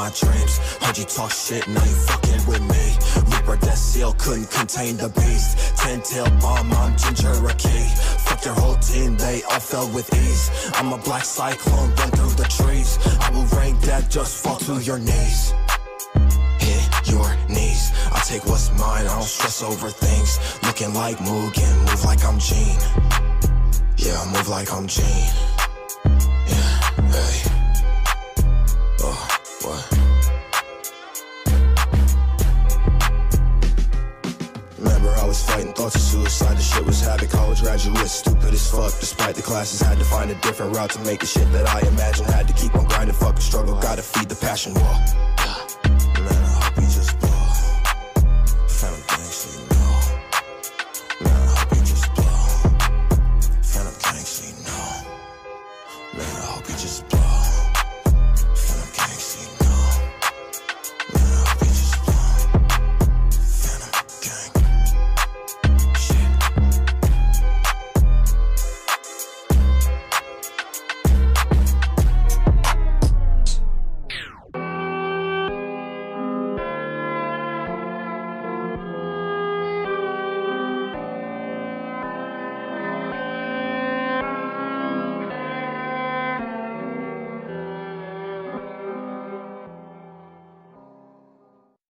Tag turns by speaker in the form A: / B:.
A: my dreams. Heard you talk shit, now you fucking with me. Reaper that seal couldn't contain the beast. Ten tail bomb, I'm Ginger a key. Fuck your whole team, they all fell with ease. I'm a black cyclone, run through the trees. I will rain death, just fall to your knees. Hit your knees. I take what's mine, I don't stress over things. Looking like Mugen, move like I'm Jin. Yeah, I move like I'm Jin. Yeah, hey. Thoughts of suicide. The shit was havoc. College graduate, stupid as fuck. Despite the classes, had to find a different route to make the shit that I imagined. Had to keep on grinding, fucking struggle. Gotta feed the passion wall.